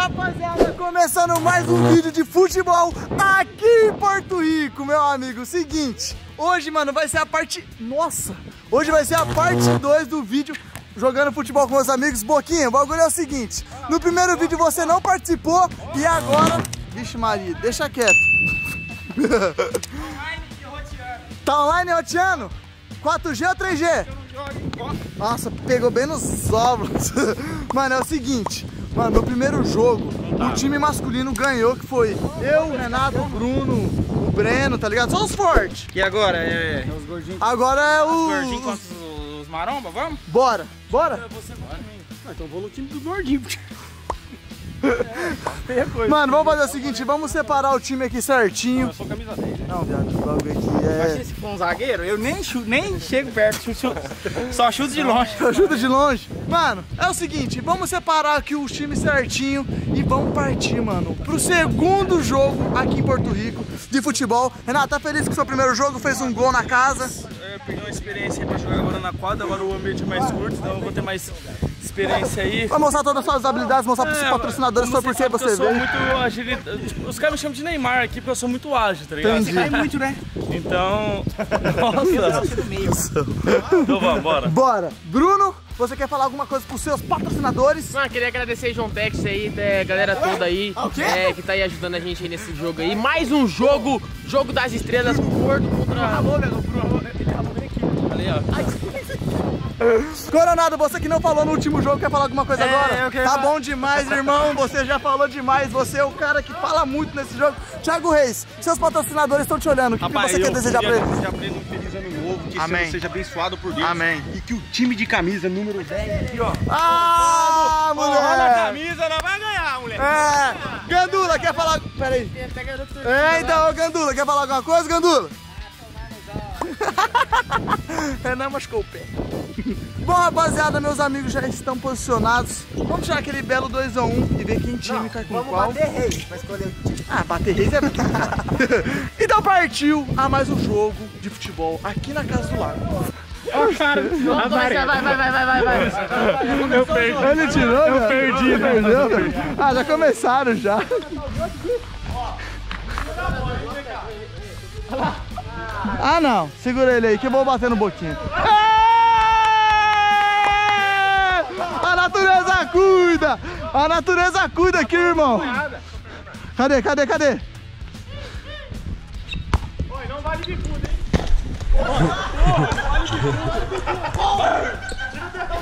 rapaziada, começando mais um vídeo de futebol aqui em Porto Rico, meu amigo. Seguinte, hoje, mano, vai ser a parte... Nossa! Hoje vai ser a parte 2 do vídeo jogando futebol com meus amigos. Boquinha, o bagulho é o seguinte, no primeiro vídeo você não participou e agora... Vixe Maria, deixa quieto. tá online roteando? 4G ou 3G? Nossa, pegou bem nos ovos. Mano, é o seguinte. Mano, no primeiro jogo, o time masculino ganhou, que foi eu, o Renato, o Bruno, o Breno, tá ligado? Só os fortes. E agora? É... Agora é o... Os gordinhos contra os, os maromba, vamos? Bora, bora. Ah, então vou no time do gordinho. Mano, vamos fazer o seguinte, vamos separar o time aqui certinho. Eu sou camisa 10, né? Não, viado, o bagulho aqui Imagina é... se for um zagueiro, eu nem, chu nem chego perto, chuto- chuto- só chuto de longe. Ajuda de longe. Mano, é o seguinte, vamos separar aqui os times certinho e vamos partir, mano, pro segundo jogo aqui em Porto Rico de futebol. Renato, tá feliz com o seu primeiro jogo? Fez um gol na casa. Eu peguei uma experiência pra jogar agora na quadra, agora o ambiente é mais curto, então eu vou ter mais experiência aí. Vai mostrar todas as suas habilidades, mostrar pros É, patrocinadores foi porque você Eu sou veio. muito agilidade. Tipo, Os caras me chamam de Neymar aqui porque eu sou muito ágil, tá ligado? Entendi. Você cai muito, né? Então. Nossa! então vamos, bora. Bora. Bruno, você quer falar alguma coisa pros seus patrocinadores? Mano, queria agradecer João Tex aí, da galera toda aí, é, que tá aí ajudando a gente aí nesse jogo aí. Mais um jogo, jogo das estrelas, Porto contra... Alô, Ali, ó. Coronado, você que não falou no último jogo, quer falar alguma coisa É, agora? eu queria Tá bom demais, irmão. Você já falou demais. Você é o cara que fala muito nesse jogo. Thiago Reis, seus patrocinadores estão te olhando. O que, que você quer desejar pra eles? desejar pra eles um feliz ano novo, que Amém. seja abençoado por Deus. Amém. E que o time de camisa número 10 aqui, ó. Ah, Olha a camisa, ela vai ganhar, moleque. É, Gandula, quer falar? Pera aí. É, então, Gandula, quer falar alguma coisa, Gandula? Renan machucou o pé. Bom, rapaziada, meus amigos já estão posicionados. Vamos tirar aquele belo 2x1 e ver quem time cai com qual. bater reis pra escolher o time. Ah, bater reis é Então partiu a mais um jogo de futebol aqui na Casa do Lago. Vamos começar, vai, vai, vai, vai, vai, vai. Ele tirou, Eu perdi, perdeu. Ah, já começaram já. Ah, não. Segura ele aí que eu vou bater no boquinho. É! A natureza cuida! A natureza cuida aqui, irmão. Cadê, cadê, cadê?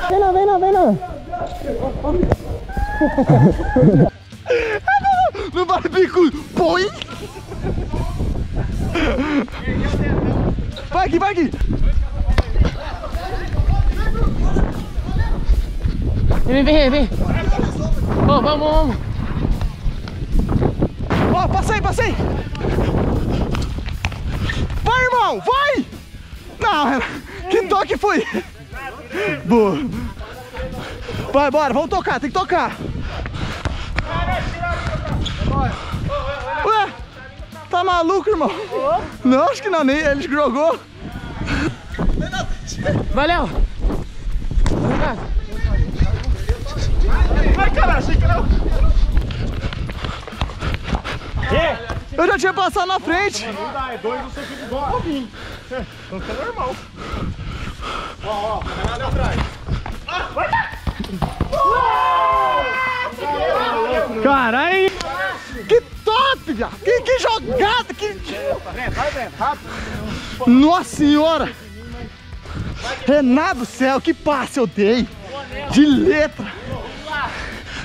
Vem não, vem não, vem não. Não vale bicudo. Põe. Vai aqui, vai aqui. Vem, vem, vem. Ô, vamos, vamos. Ó, passei, passei. Vai, irmão, vai. Não, que toque foi? Boa. Vai, bora, vamos tocar, tem que tocar. Ué, tá maluco, irmão? Não, acho que não, nem ele que jogou. Valeu. Eu já tinha passado na frente. Caralho! Que top, viado! Que, que jogada! Que... Nossa senhora! Renato do céu, que passe eu dei! De letra!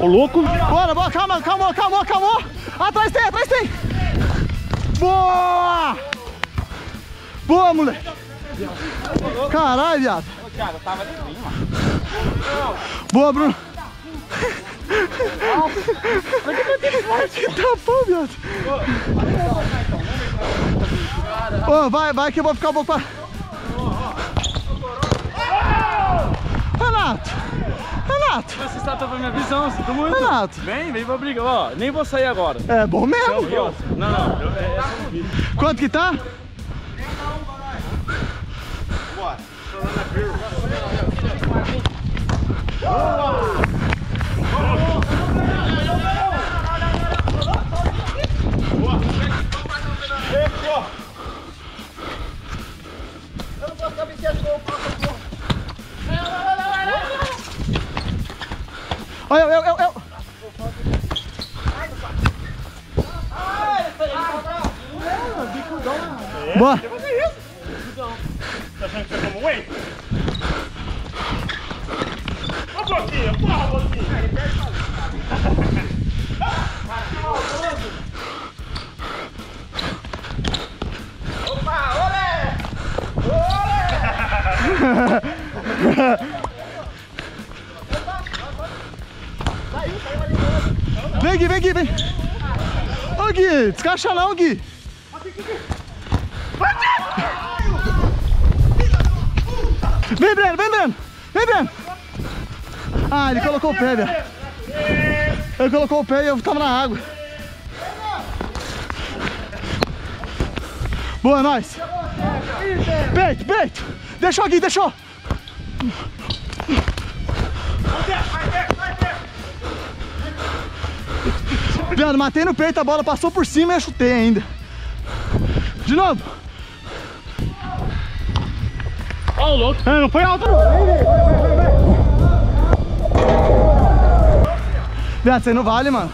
Ô, louco. Bora, bora, calma, calma, calma, calma! Atrás tem, atrás tem! Boa! Boa, moleque! Caralho, viado! Boa, Bruno! Que tapão, viado. Ô, vai, vai que eu vou ficar pouco pra... Renato! Renato! Você está tapando minha visão, sinto muito. Renato! Vem, vem pra briga. Ó, nem vou sair agora. É bom mesmo! Próximo. Não, não. eu- é- vi. Quanto que tá? Olha, não, Gui. Vem, Breno, vem, Breno. Vem, Breno. Ah, ele colocou o pé, velho. Ele colocou o pé e eu tava na água. Boa, nós. Peito, peito. Deixou, Gui, deixou. Viado, matei no peito, a bola passou por cima e eu chutei ainda. De novo. Ó, o louco. É, não foi alto não. Viado, você não vale, mano.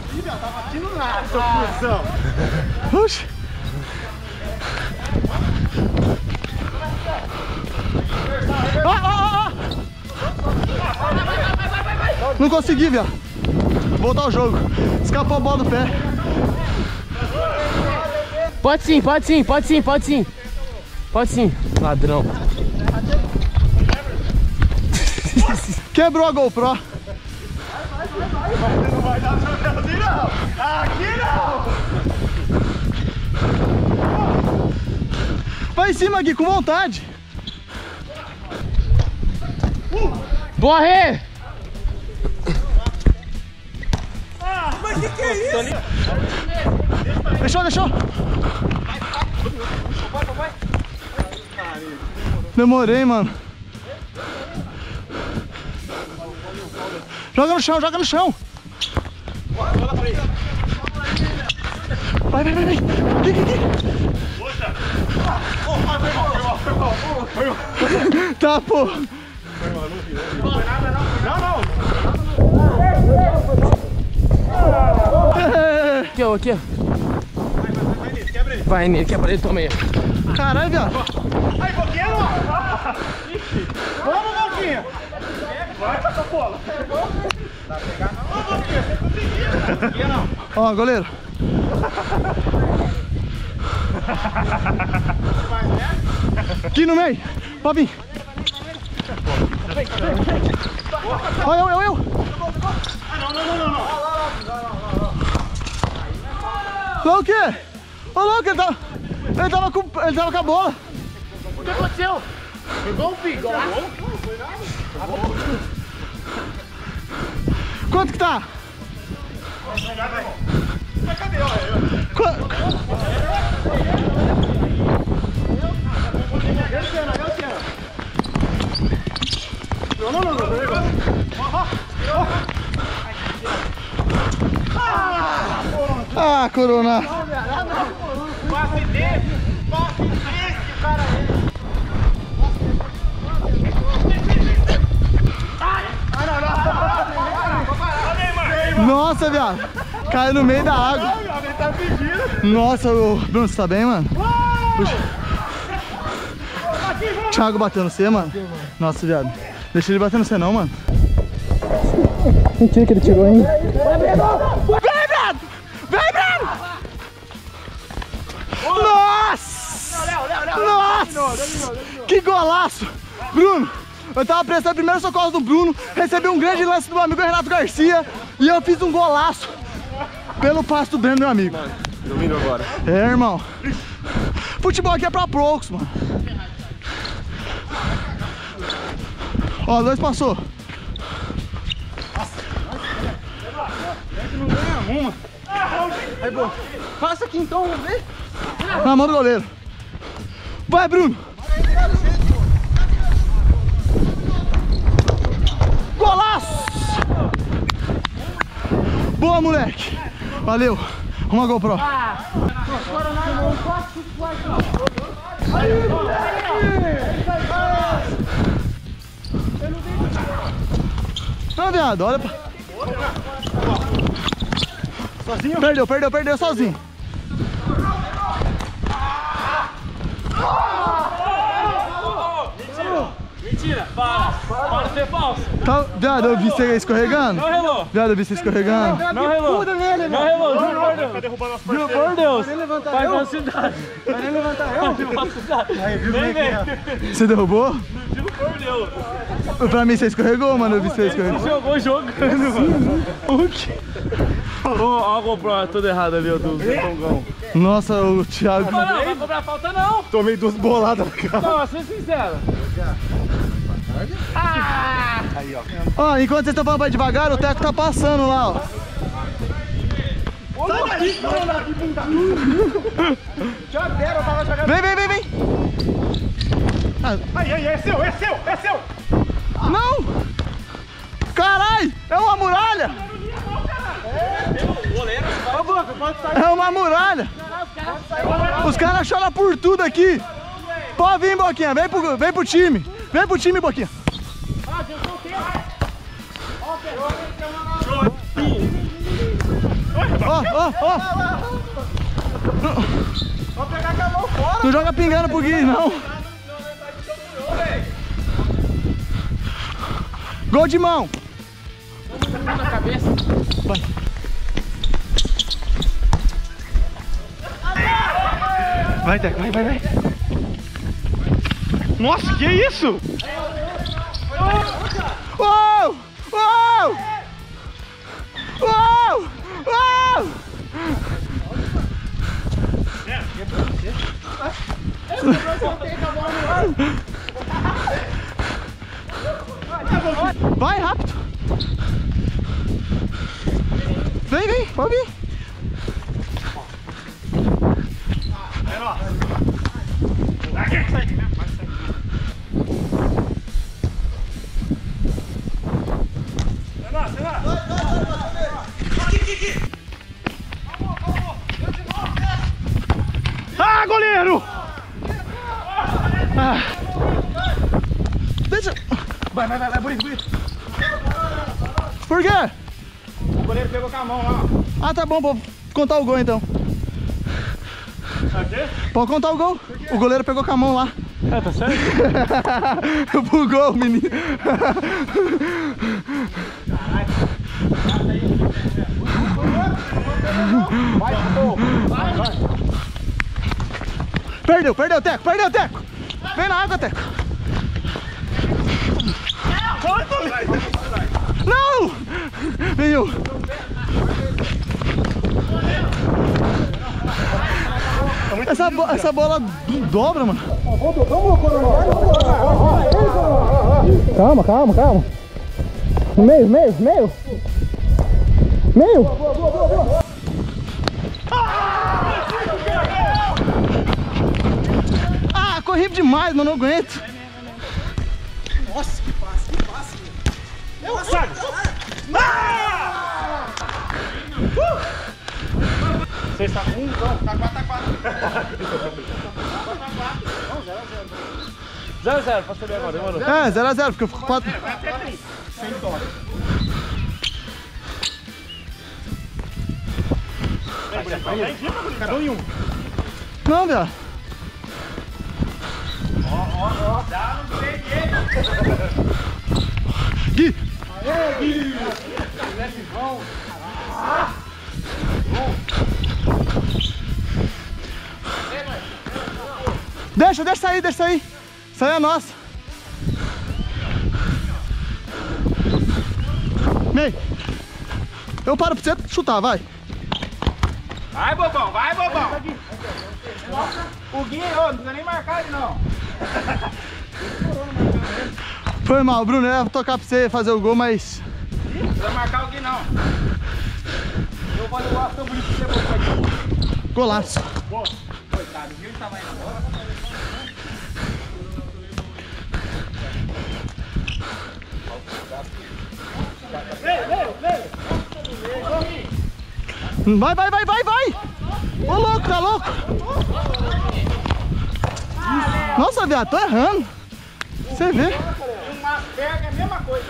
Oxi. Ah, ah, ah, ah. Não consegui, viado. Voltar ao jogo. Escapou a bola do pé. Pode sim, pode sim, pode sim, pode sim. Pode sim, ladrão. Quebrou a GoPro. Vai em cima, Gui, com vontade. Boa, Rê! Deixou, deixou. Demorei, mano. Joga no chão, joga no chão. Vai, vai, vai, vai. Aqui, aqui, aqui. Tá, pô. É. Aqui, ó, aqui, ó. Vai nele, quebra ele, toma aí. Caralho, viado. Aí, Boquinha, não. Vamos, Boquinha. Vai com essa bola. Ó, goleiro. Aqui no meio. Pode vir. Ó, eu, eu, eu. Ô, o quê? Ô, louco, ele tava, ele tava com, ele tava com a bola. O que aconteceu? Pegou um pico, Quanto que tá? Qua- Corona. Nossa, viado. Caiu no meio da água. Nossa, o Bruno, você tá bem, mano? Thiago bateu no você, mano? Nossa, viado. Deixa ele bater no você não, mano. Mentira que ele tirou ainda. Golaço! Bruno! Eu tava prestando primeiro socorro do Bruno, recebi um grande lance do meu amigo Renato Garcia e eu fiz um golaço pelo passo do Breno, meu amigo. Dominou agora. É, irmão. Futebol aqui é pra poucos, mano. Ó, dois passou. Não ganha uma. Aí, boa. Passa aqui então, vamos ver. Na mão do goleiro. Vai, Bruno. Boa, moleque. Valeu. Uma GoPro. Não, viado, olha pra... Sozinho? Perdeu, perdeu, perdeu sozinho. Mentira, para. Para de ser falso. Tá, viado, eu vi você escorregando. Não relou. Viado, eu vi você escorregando. Não relou. Não relou, juro por Deus. Tá derrubando as Juro por Deus. Faz velocidade. Vai nem levantar eu, velocidade. Aí, viu é vem. que é? Você derrubou? Juro por Deus. Pra mim você escorregou, mano. Eu vi você escorregou. Jogou jogando, mano. O quê? Ó, a GoPro toda errada ali, ó, do Tongão. Nossa, o Thiago. Não, não, vai cobrar falta não. Tomei duas boladas na cara. Não, ser sincero. Ó, enquanto vocês estão falando pra devagar, o Teco tá passando lá, ó. Sai daí, cara. Já deram, tava jogando. Vem, vem, vem, vem. Aí, aí, é seu, é seu, é seu. Não! Carai! É uma muralha! Sair. É uma muralha! Os caras choram por tudo aqui! Pode vir, Boquinha, vem pro, vem pro time! Vem pro time, Boquinha! Ó, ó, ó! Vou pegar com a mão fora. Não joga pingando pro Gui, não! Gol de mão! Na cabeça. Vai, Teco, vai, vai, vai! Nossa, que isso? Uou! Uou! Uou! Uou! Vai rápido! Vem, vem, pode vir! Ah, Por quê? O goleiro pegou com a mão lá. Ah, tá bom, pode contar o gol então. Aqui? Pode contar o gol. O goleiro pegou com a mão lá. É, tá certo? Bugou o menino. Vai, pô. Perdeu, perdeu, Teco, perdeu, Teco. Vem na água, Teco. Não! Veio. Essa, bo- essa bola do- dobra, mano. Calma, calma, calma. Meio, meio, meio. Meio. Ah, corri demais, mano, não aguento. Sai! Vocês estão com um? Não, tá 4 a 4. 0x0, pra saber agora, demorou. É, 0x0, porque eu fico 4. Vai até 3. Sem dó. Vai em cima, bonito. Cada um em um. Não, viado. Gui! Deixa, deixa sair, deixa sair, Isso aí é nosso. Meio. Eu paro pra você chutar, vai. Vai, bobão, vai, bobão. O Gui, ô, não precisa nem marcar ele, não. Foi mal, Bruno, eu ia tocar pra você fazer o gol, mas... Não precisa marcar o Gui, não. Eu vou levar tão bonito que você, Golaço. Boa. Vai, vai, vai, vai, vai! Ô louco, tá louco? Nossa, viado, tô errando. Você vê? Uma pega é a mesma coisa.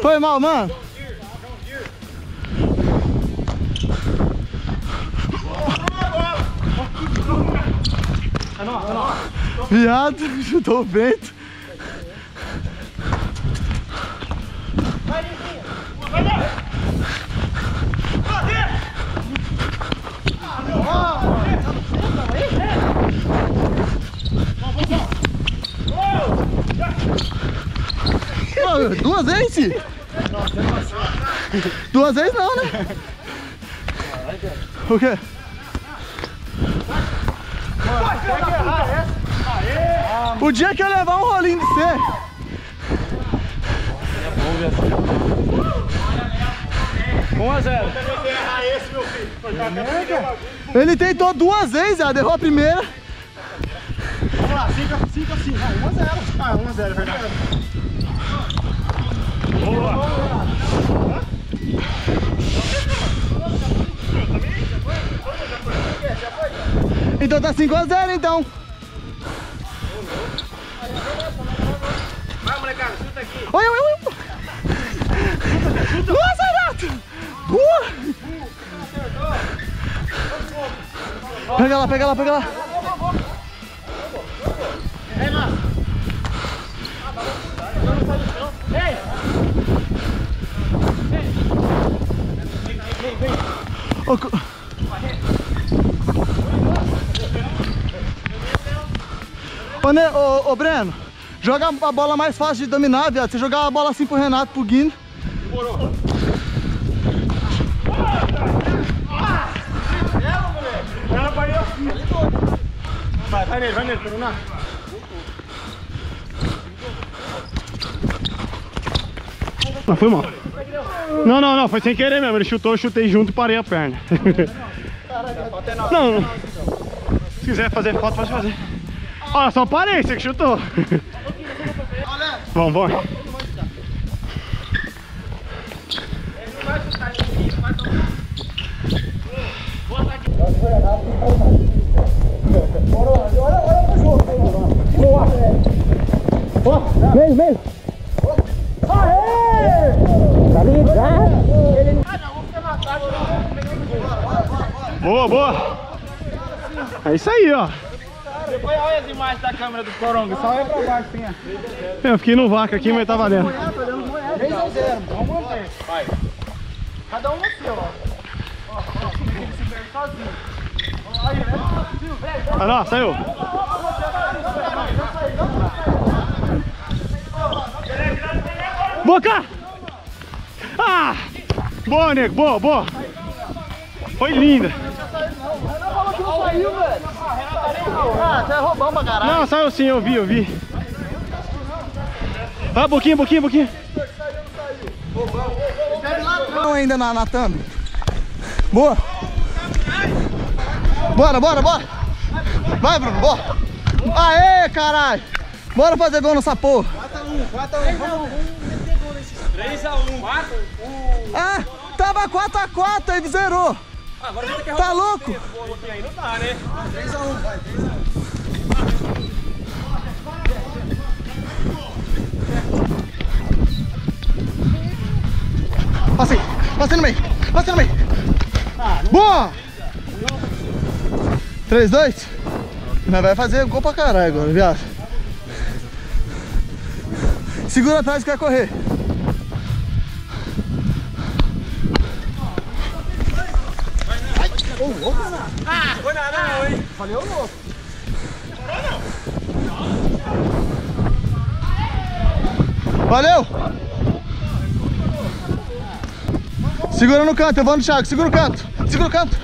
Foi mal, mano. Viado, chutou o vento. Ô, Duas vezes? Duas vezes não, né? O quê? O dia que eu levar um rolinho de você. Um a zero. Ele tentou duas vezes, já errou a primeira. Vamos lá, fica, fica assim. Vai, 1x0. Ah, 1x0, é verdade. Então tá 5x0 então. Vai, molecada, chuta aqui. Olha, olha, olha. Nossa, Renato! Boa! Pega lá, pega lá, pega lá. Ô, co- Ô, ô, ô, Breno, joga a bola mais fácil de dominar, viado. Você jogar a bola assim pro Renato, pro Guino. Ela vai. Vai, nele, vai nele. Não, foi mal. Não, não, não, foi sem querer mesmo. Ele chutou, eu chutei junto e parei a perna. Não, não. Se quiser fazer foto, pode fazer. Olha, só parei, você que chutou. Vamos, vamos. Boa, boa. É isso aí, ó. Depois olha as imagens da câmera do Coronga. Só olha pra baixo, assim, ó. Eu fiquei no vaca aqui, mas tá valendo. 3x0. Vamos manter. Vai. Cada um no seu, ó. Ó, ó. Se perde sozinho. Aí, né? Olha lá, saiu. Boca! Ah! Boa, nego, boa, boa. Foi linda. Ah, você é roubão pra caralho. Não, saiu sim, eu vi, eu vi. Vai, boquinha, boquinha, boquinha. Não ainda na, na thumb. Boa. Bora, bora, bora. Vai, Bruno, bora. Aê, caralho. Bora fazer gol nessa porra. 3x1. Ah, tava 4x4, aí zerou. Tá louco? Aí não dá, né? Passa aí, passa no meio, passa no meio. Boa! 3, 2. Nós vai fazer gol pra caralho agora, viado. Segura atrás que quer correr. Valeu! Segura no canto, eu vou no Thiago. Segura o canto. Segura o canto.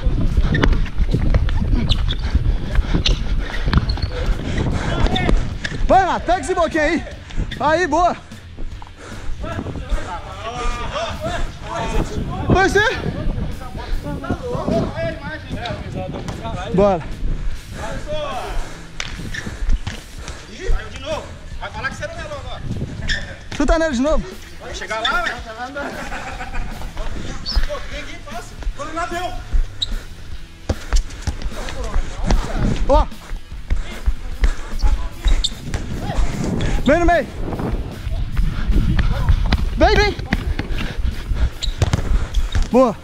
Vai, Renato. Pega esse boquinho aí. Aí, boa. Vai ser. Bora. De novo. Vai falar que você não levou agora. Chuta nele de novo. Vai chegar lá, velho. Pô, ninguém passa. Quando não deu. Ó. Vem no meio. Vem, vem. Boa.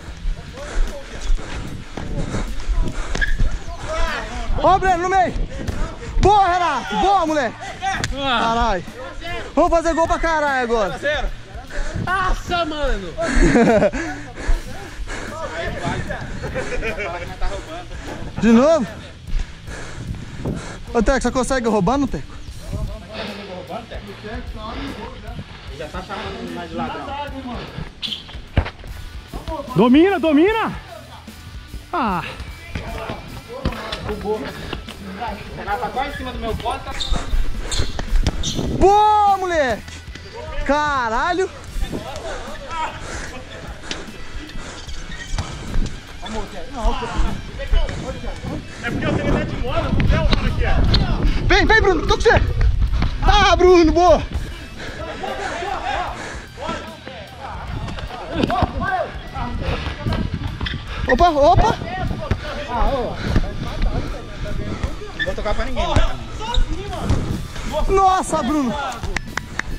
Ó, Breno, no meio. Boa, Renato. Boa, moleque. Caralho. Vamos fazer gol pra caralho agora. Nossa, mano! De novo? Ô, Teco, você consegue roubando, Teco? Domina, domina. Ah. Boa, moleque! Caralho! É porque eu tenho ideia de moda, não tem o cara aqui, ó. Vem, vem, Bruno, tô com você! Ah, Bruno, boa! Opa, opa! Não vou tocar pra ninguém. Nossa, Bruno!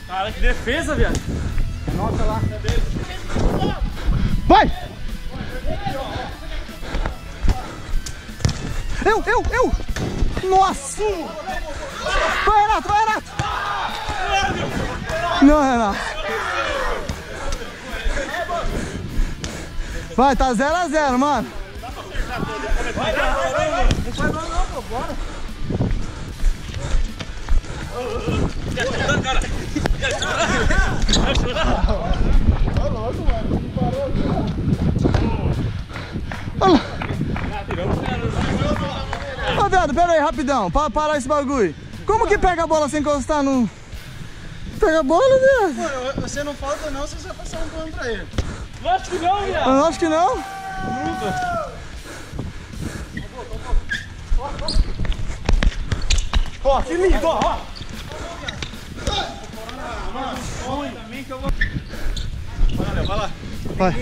Cara, que defesa, viado. Vai! Eu, eu, eu! Nossa! Vai, Renato, vai, Renato! Não, Renato. Vai, tá 0 a 0 mano. Ô, viado, pera aí, rapidão, para parar esse bagulho. Como que pega a bola sem encostar no... Pega a bola, viado? Você não falta não se você passar um pano pra ele. Lógico que não, viado. Eu acho que não. Ó, que lindo, ó. Vai.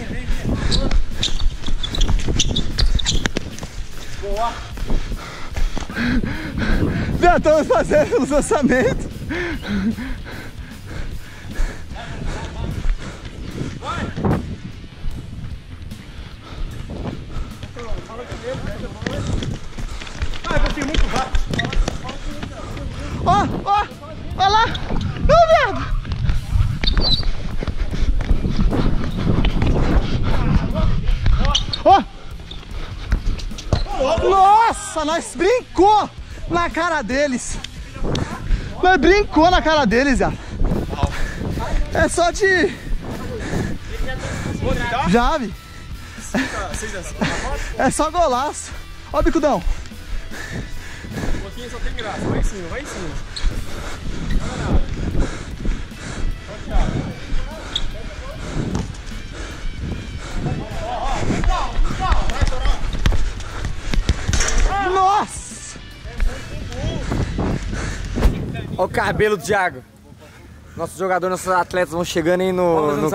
Já estamos fazendo os lançamentos. Cara deles. Nós brincou na cara deles, viado. É só de... Já, vi. É só golaço. Ó bicudão. Um pouquinho só tem graça. Vai em cima, vai em cima. Nossa! Olha o cabelo do Thiago. Nossos jogadores, nossos atletas vão chegando aí no, no,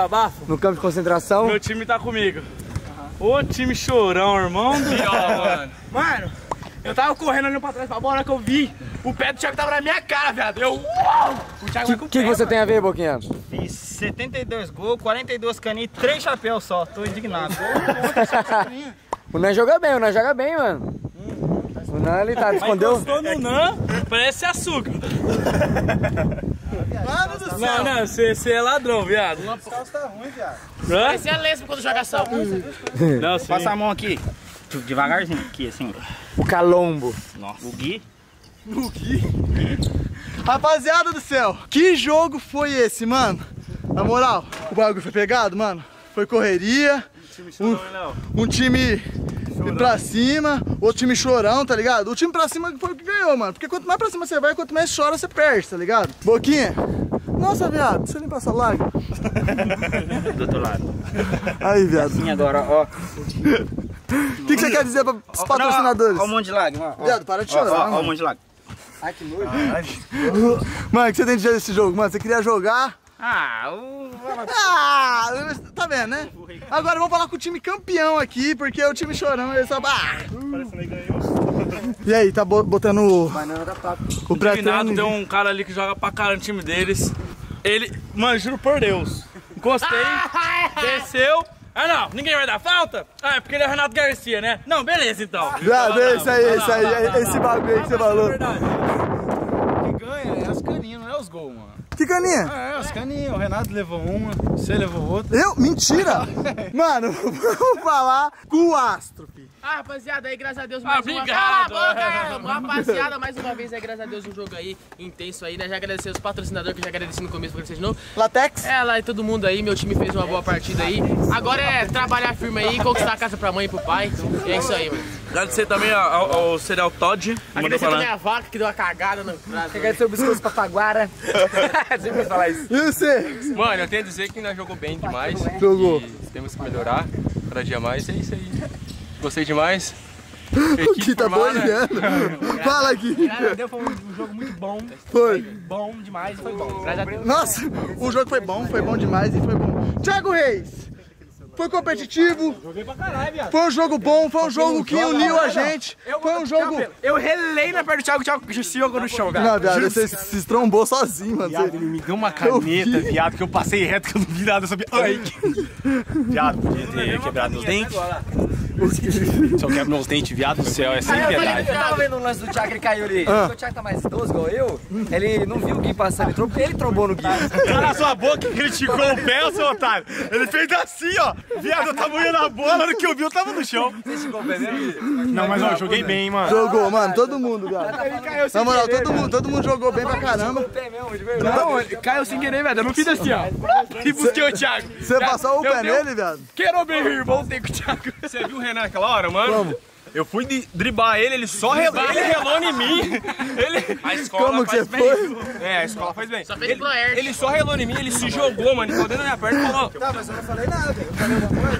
no campo de concentração. Meu time tá comigo. Ô time chorão, irmão do mano. Mano, eu tava correndo olhando pra trás pra bola, na hora que eu vi, o pé do Thiago tava na minha cara, viado. Eu, uau! O Thiago vai O com o que, que pé, você tem a ver, Boquinha? Fiz 72 gols, 42 caninhos e 3 chapéus só. Tô indignado. O Nan joga bem, o Nan joga bem, mano. O Nan ele tá, escondeu. Encostou no Nan, parece açúcar. Mano do céu. Não, não, você você é ladrão, viado. tá ruim, viado. Esse é lesbo quando joga sal. Não, sim. Passa a mão aqui. Devagarzinho aqui, assim. O Calombo. Nossa. O Gui. Rapaziada do céu, que jogo foi esse, mano? Na moral, o bagulho foi pegado, mano. Foi correria, Chorão, hein, Léo? um time pra cima, outro time chorão, tá ligado? O time pra cima foi o que ganhou, mano. Porque quanto mais pra cima você vai, quanto mais chora, você perde, tá ligado? Boquinha. Nossa, viado, você limpa essa lágrima? Do outro lado. Aí, viado. E agora, ó. O que, que você quer dizer pra, pros patrocinadores? Ó um monte de lágrima, ó. Viado, para de chorar, um mano. monte de lágrima. Mano, o que você tem de dizer desse jogo? Mano, você queria jogar? Ah, o... Ah, tá vendo, né? Agora vamos falar com o time campeão aqui, porque o time chorão, ele só... Ah. E aí, tá bo- botando o, o pré tem um cara ali que joga pra caramba no time deles. Ele, mano, juro por Deus. Encostei, desceu. Ah não, ninguém vai dar falta? Ah, é porque ele é o Renato Garcia, né? Não, beleza então. É isso aí, é isso aí, é esse bagulho aí que você falou. Verdade. Quem ganha é as caninhas, não é os gols, mano. Que caninha? É, as caninhas. O Renato levou uma, você levou outra. Eu? Mentira! Mano, vamos falar com o Astro, filho. Ah, rapaziada, aí, graças a Deus, mais uma... obrigado. Cala a boca, é. rapaziada, mais uma vez aí, graças a Deus, um jogo aí intenso aí, né? Já agradecer os patrocinadores que eu já agradeci no começo, porque vocês de novo. Latex? É, lá e todo mundo aí, meu time fez uma boa partida aí. Agora é trabalhar firme aí, conquistar a casa pra mãe e pro pai. E é isso aí, mano. Agradecer também ao, ao Cereal Todd. Mandou Agradecer também a vaca que deu uma cagada no prato. Quer seu biscoito papaguara? Sempre falar isso. E você? Mano, eu tenho a dizer que nós jogou bem demais. Jogou. Temos que melhorar cada dia mais. É isso aí. Gostei demais. Que tá boiando. Fala aqui. Deu foi um jogo muito bom, Foi. bom demais e foi bom. Graças a Deus. Nossa, o jogo foi bom, foi bom demais e foi bom. Thiago Reis. Foi competitivo, Joguei pra caralho, viado. foi um jogo bom, foi um jogo que uniu a gente. Foi um jogo. Eu relei na perna do Thiago, o Thiago se jogou no chão, cara. Não, viado, você se estrombou sozinho, mano. Viado, ele me deu uma caneta, vi. viado, que eu passei reto, que eu não vi nada, eu sabia. Ai, que... Viado, podia ter quebrado meus dentes. Se eu quebro meus dentes, viado do céu, é sem piedade. Eu tava vendo o lance do Thiago, ele caiu ali. Ah. O Thiago tá mais idoso igual eu. Ele não viu o Gui passando, ele trombou, ele trombou no Gui. Cala sua boca criticou o pé, seu otário. Ele fez assim, ó. Viado, eu tava olhando a bola, na hora que eu vi, eu tava no chão. Não, mas ó, eu joguei bem, mano. Jogou, mano, todo mundo, viado. Na moral, todo mundo, todo mundo jogou bem pra caramba. Não, ele caiu sem querer, velho. Eu não fiz assim, ó. E busquei o Thiago. Você passou o pé um- nele, viado? Quero bem voltei com o Thiago. Você viu Renan naquela hora, mano? Como? Eu fui de- driblar ele, ele só relou, ele relou em mim. Ele, a escola Como que faz você bem. foi? É, a escola faz bem. Só fez ele, pro Air. ele só relou em mim, ele se jogou, mano. Ele ficou dentro da minha perna e falou: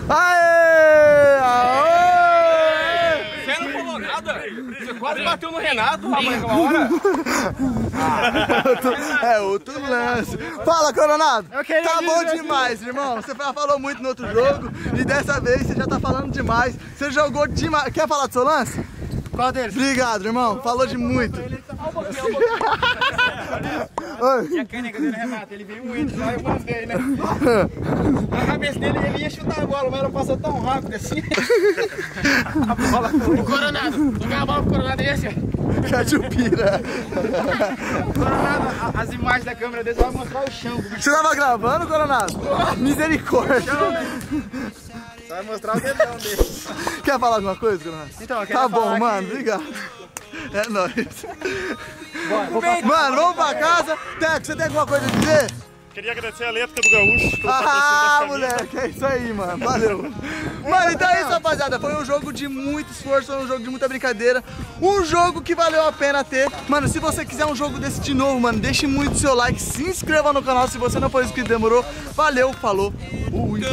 Aê! Aê! Você não falou nada? Você quase bateu no Renato, rapaz, naquela hora. É outro lance. Fala, Coronado. Tá bom demais, irmão. Você já falou muito no outro jogo e dessa vez você já tá falando demais. Você jogou demais. Quer falar do seu lance? Qual deles? Obrigado, irmão. Falou de muito. Oi. A caneca dele, Renato, ele veio muito, só eu mandei, né? Na cabeça dele, ele ia chutar a bola, mas ela passou tão rápido assim. O Coronado. Tocar a bola pro Coronado e esse, ó. Cachupira. Coronado, a- as imagens da câmera dele vai mostrar o chão. Você tava gravando, Coronado? Misericórdia. Só vai mostrar o dedão dele. Quer falar alguma coisa, Coronado? Então, eu quero Tá bom, falar mano. que- Obrigado. É nóis. Mano, vamos pra casa. Teco, você tem alguma coisa a dizer? Queria agradecer a Elétrica do Gaúcho Ah, moleque, é isso aí, mano. Valeu. Mano, então é isso, rapaziada. Foi um jogo de muito esforço, foi um jogo de muita brincadeira. Um jogo que valeu a pena ter. Mano, se você quiser um jogo desse de novo, mano, deixe muito seu like, se inscreva no canal se você não for inscrito, demorou. Valeu, falou. Fui. Go,